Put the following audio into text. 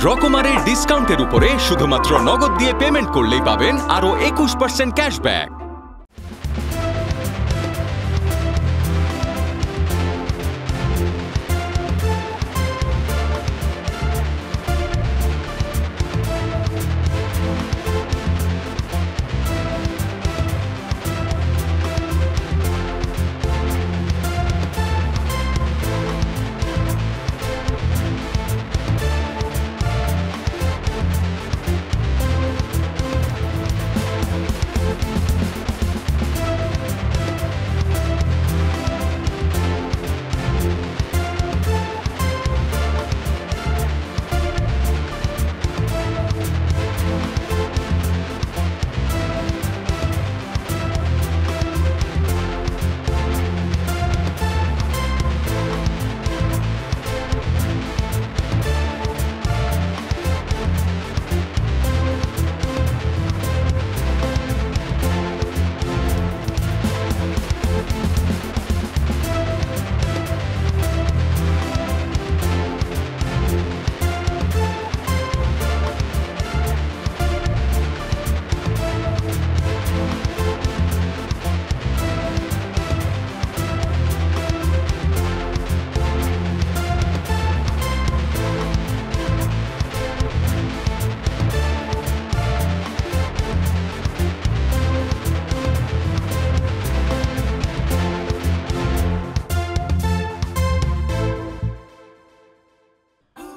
রকমারের ডিসকাউন্টের উপরে শুধুমাত্র নগদ দিয়ে পেমেন্ট করলেই পাবেন আরও একুশ percent cashback